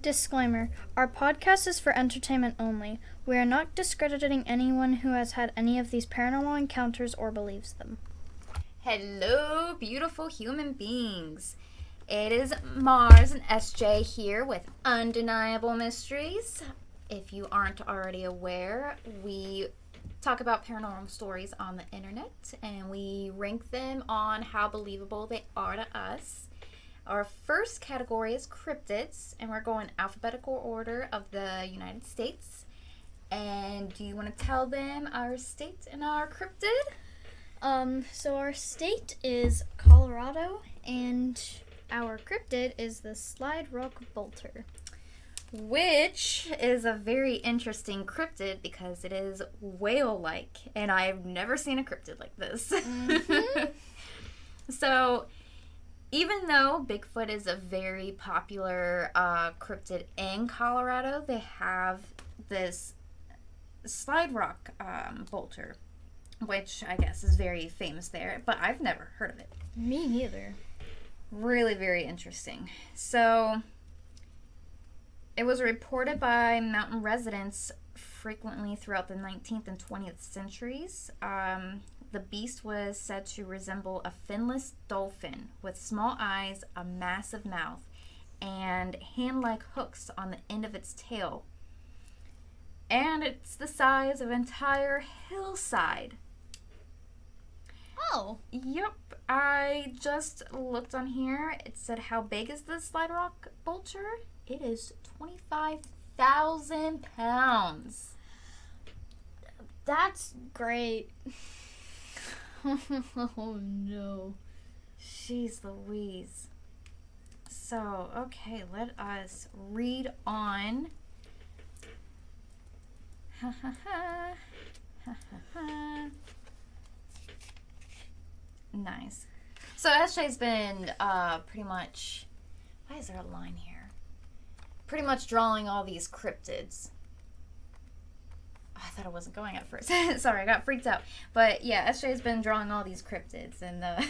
Disclaimer Our podcast is for entertainment only. We are not discrediting anyone who has had any of these paranormal encounters or believes them. Hello, beautiful human beings. It is Mars and SJ here with Undeniable Mysteries. If you aren't already aware, we talk about paranormal stories on the internet and we rank them on how believable they are to us. Our first category is cryptids, and we're going alphabetical order of the United States. And do you want to tell them our state and our cryptid? Um, so our state is Colorado, and our cryptid is the Slide Rock Bolter. Which is a very interesting cryptid because it is whale like, and I've never seen a cryptid like this. Mhm. so, even though Bigfoot is a very popular uh, cryptid in Colorado, they have this slide rock um, bolter, which I guess is very famous there, but I've never heard of it. Me neither. Really, very interesting. So, it was reported by mountain residents frequently throughout the 19th and 20th centuries. Um, the beast was said to resemble a finless dolphin with small eyes, a massive mouth, and hand like hooks on the end of its tail. And it's the size of an entire hillside. Oh, Yep, I just looked on here. It said how big is the slide rock bolter? It is 25,000 pounds. that's great. oh no. She's Louise. So, okay, let us read on. Ha ha ha. Ha ha ha. Nice. So SJ's been uh, pretty much. Why is there a line here? Pretty much drawing all these cryptids. I thought I wasn't going at first. Sorry, I got freaked out. But yeah, SJ's been drawing all these cryptids, and uh,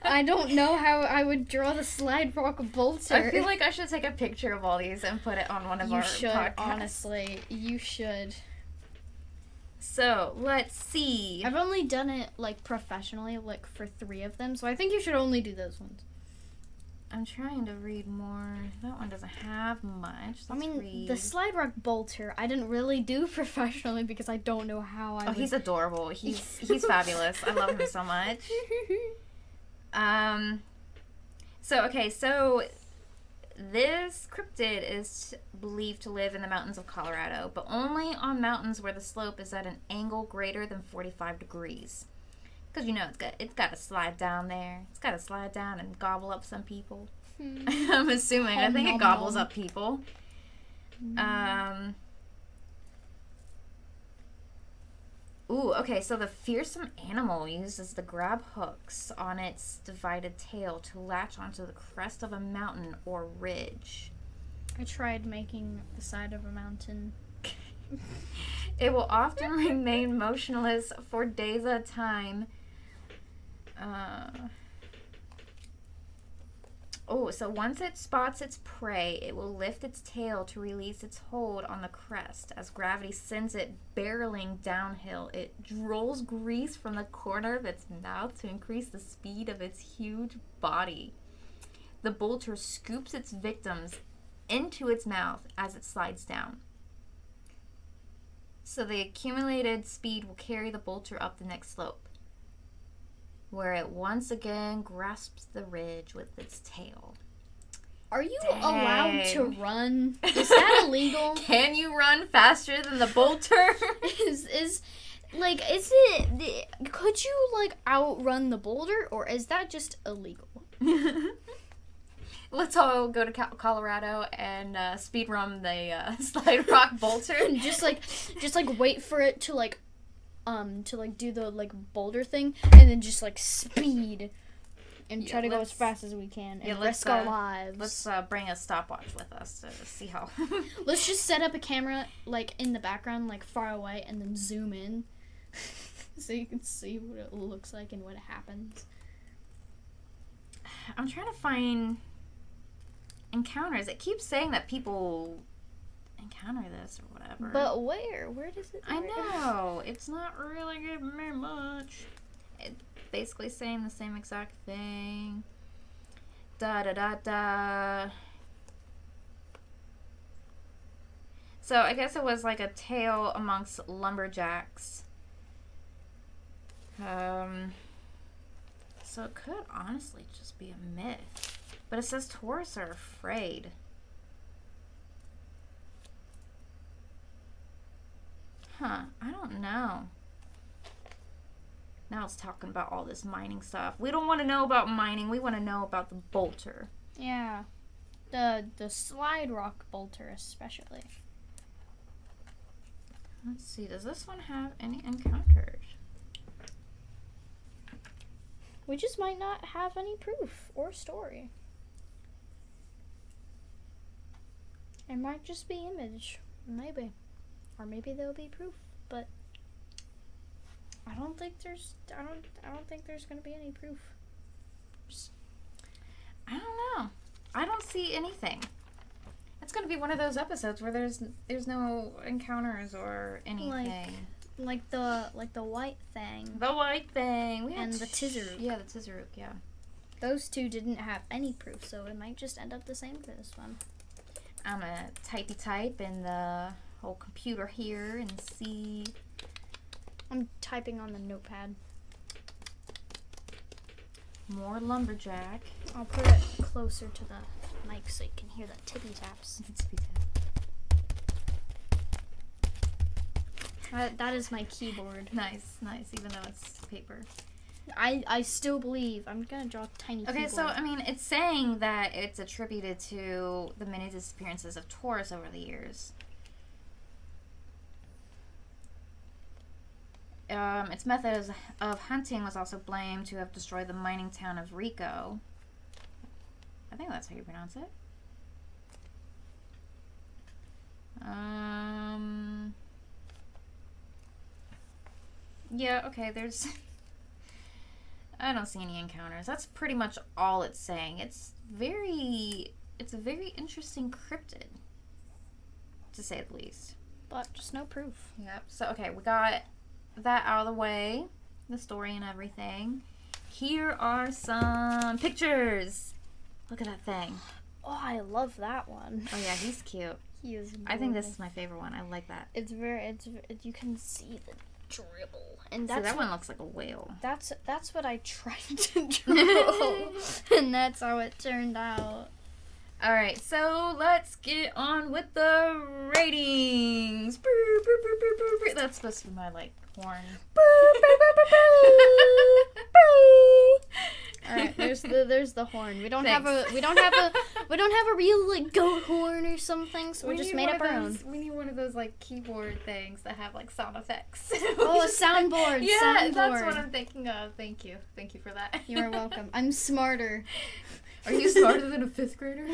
I don't know how I would draw the Slide Rock Bolter. I feel like I should take a picture of all these and put it on one of you our should, podcasts. honestly. You should. So let's see. I've only done it like professionally, like for three of them, so I think you should only do those ones. I'm trying to read more. That one doesn't have much. I Let's mean, read. the Slide Rock Bolter, I didn't really do professionally because I don't know how I Oh, would. he's adorable. He's he's fabulous. I love him so much. Um. So okay, so this cryptid is believed to live in the mountains of Colorado, but only on mountains where the slope is at an angle greater than 45 degrees. Because you know it's got it's got to slide down there. It's got to slide down and gobble up some people. Hmm. I'm assuming. I think it gobbles up people. Um. Ooh, okay, so the fearsome animal uses the grab hooks on its divided tail to latch onto the crest of a mountain or ridge. I tried making the side of a mountain. It will often remain motionless for days at a time. Uh, oh, so once it spots its prey, it will lift its tail to release its hold on the crest. As gravity sends it barreling downhill, it rolls grease from the corner of its mouth to increase the speed of its huge body. The bolter scoops its victims into its mouth as it slides down. So the accumulated speed will carry the bolter up the next slope, where it once again grasps the ridge with its tail. Are you allowed to run? Is that illegal? Can you run faster than the bolter? is is like is it could you like outrun the boulder or is that just illegal? Let's all go to Colorado and uh, speed run the uh, slide rock bolter. And just like just like wait for it to like um to like do the like boulder thing and then just like speed and Yeah, try to go as fast as we can and yeah, let's, risk our uh, lives. Let's uh, bring a stopwatch with us to see how. Let's just set up a camera like in the background, like far away, and then zoom in, so you can see what it looks like and what happens. I'm trying to find encounters. It keeps saying that people encounter this or whatever. But where? Where does it? I know it's not really giving me much. It's basically saying the same exact thing. Da da da da. So I guess it was like a tale amongst lumberjacks. Um. So it could honestly just be a myth, but it says tourists are afraid. Huh, I don't know. Now it's talking about all this mining stuff. We don't want to know about mining. We want to know about the bolter. Yeah, the the slide rock bolter especially. Let's see. Does this one have any encounters? We just might not have any proof or story. It might just be image, maybe, or maybe there'll be proof. But I don't think there's. I don't. I don't think there's gonna be any proof. I don't know. I don't see anything. It's gonna be one of those episodes where there's there's no encounters or anything. Like like the like the white thing. the white thing. And the Tizheruk. Yeah, the Tizheruk. Yeah. Those two didn't have any proof, so it might just end up the same for this one. I'm gonna typey type in the whole computer here and see. I'm typing on the notepad. More lumberjack. I'll put it closer to the mic so you can hear the tippy taps. That, that is my keyboard. Nice, nice. Even though it's paper. I, I still believe. I'm gonna draw tiny Okay, so. I mean, it's saying that it's attributed to the many disappearances of tourists over the years. Um, its methods of hunting was also blamed to have destroyed the mining town of Rico. I think that's how you pronounce it. Um. Yeah, okay, there's. I don't see any encounters. That's pretty much all it's saying. It's very. It's a very interesting cryptid, to say the least. but just no proof. Yep. So okay, we got that out of the way, the story and everything. Here are some pictures. Look at that thing. Oh, I love that one. Oh yeah, he's cute. He is. I think this is my favorite one. I like that. It's very. It's. it- You can see the dribble, and that's that what, one looks like a whale. That's that's what I tried to draw, and that's how it turned out. All right, so let's get on with the ratings. That's supposed to be my like horn. All right, there's the there's the horn. We don't have a we don't have a we don't have a real like goat horn or something, so we, We just made up our own. We need one of those like keyboard things that have like sound effects. Oh, a soundboard. Yeah, soundboard. that's what I'm thinking of. Thank you. Thank you for that. You're welcome. I'm smarter. Are you smarter than a fifth grader?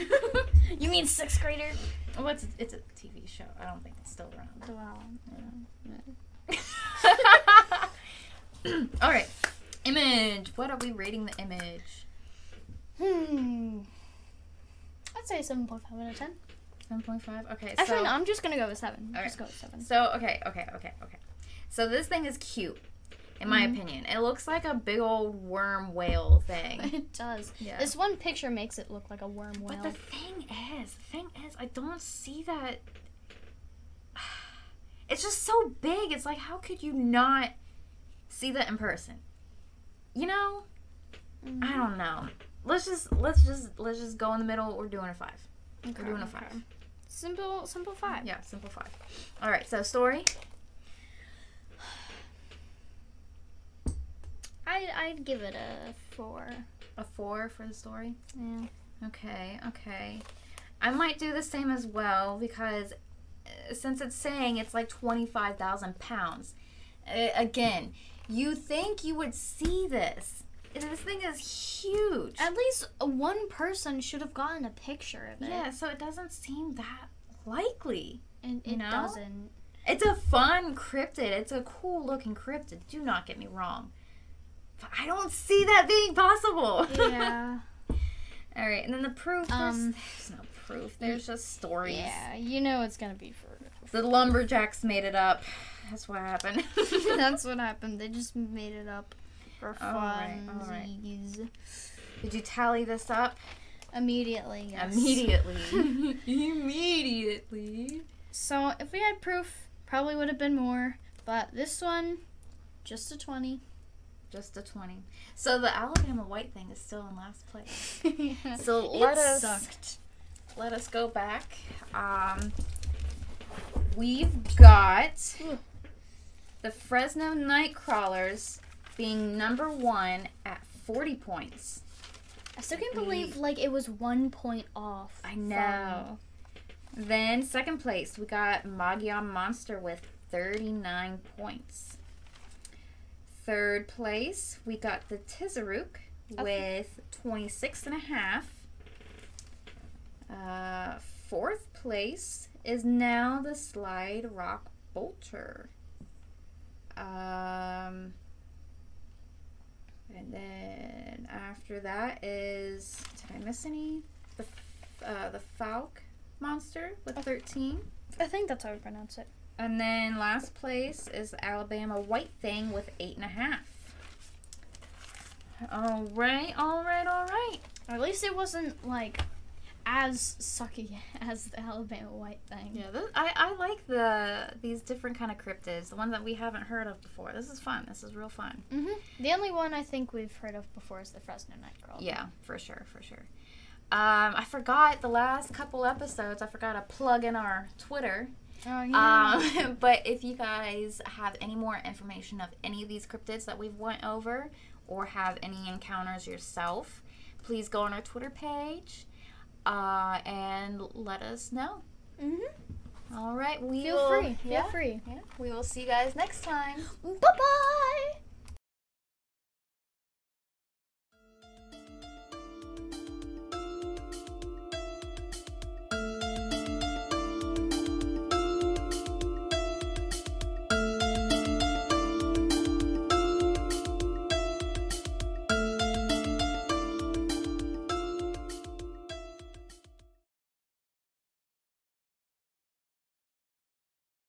You mean sixth grader? well, it's a, it's a TV show. I don't think it's still around. Wow. All right. Image. What are we rating the image? Hmm. I'd say seven point five out of ten. 7.5? Okay, Actually, so... no. I'm just gonna go with seven. All Just go with seven. So, okay, okay, okay, okay. So this thing is cute, in my Mhm. opinion. It looks like a big old worm whale thing. It does. Yeah. This one picture makes it look like a worm whale. But the thing is, the thing is, I don't see that. It's just so big. It's like, how could you not see that in person? You know, Mhm. I don't know. Let's just let's just let's just go in the middle. We're doing a five. Okay, We're doing a okay. five. Simple, simple five. Yeah, simple five. All right. So story. I I'd give it a four. A four for the story. Yeah. Okay, okay. I might do the same as well because since it's saying it's like 25,000 pounds, uh, again, you think you would see this. This thing is huge. At least one person should have gotten a picture of it. yeah, so it doesn't seem that likely. And You it know? doesn't. It's a fun cryptid. It's a cool looking cryptid. Do not get me wrong. But I don't see that being possible. Yeah. All right, and then the proof. Um, there's, there's no proof. There's just stories. Yeah, you know it's gonna be for. The lumberjacks made it up. That's what happened. That's what happened. They just made it up for All right, fun. all right. Did you tally this up? Immediately, yes. Immediately. Immediately. So if we had proof, probably would have been more. But this one, just a twenty. Just a 20. So the Alabama white thing is still in last place. So it let us sucked. Let us go back. Um, we've got the Fresno Nightcrawlers being number one at 40 points. I still can't believe like it was one point off. I from- know. Then second place, we got Mogollon Monster with 39 points. Third place, we got the Tizheruk Okay. with 26 and a half. Uh, fourth place is now the Slide Rock Bolter. Um, and then after that is did I miss any? The uh, the Fouke monster with 13. I think that's how we pronounce it. And then last place is the Alabama White Thing with eight and a half. All right, all right, all right. Or at least it wasn't like as sucky as the Alabama White thing. Yeah, this, I I like the these different kind of cryptids, the ones that we haven't heard of before. This is fun. This is real fun. hmm The only one I think we've heard of before is the Fresno Night Girl. Yeah, for sure, for sure. Um, I forgot the last couple episodes. I forgot to plug in our Twitter. Oh yeah. Um, but if you guys have any more information of any of these cryptids that we've went over, or have any encounters yourself, please go on our Twitter page uh, and let us know. hmm All right, we Feel will, free. Feel free. yeah, we will see you guys next time. Bye bye.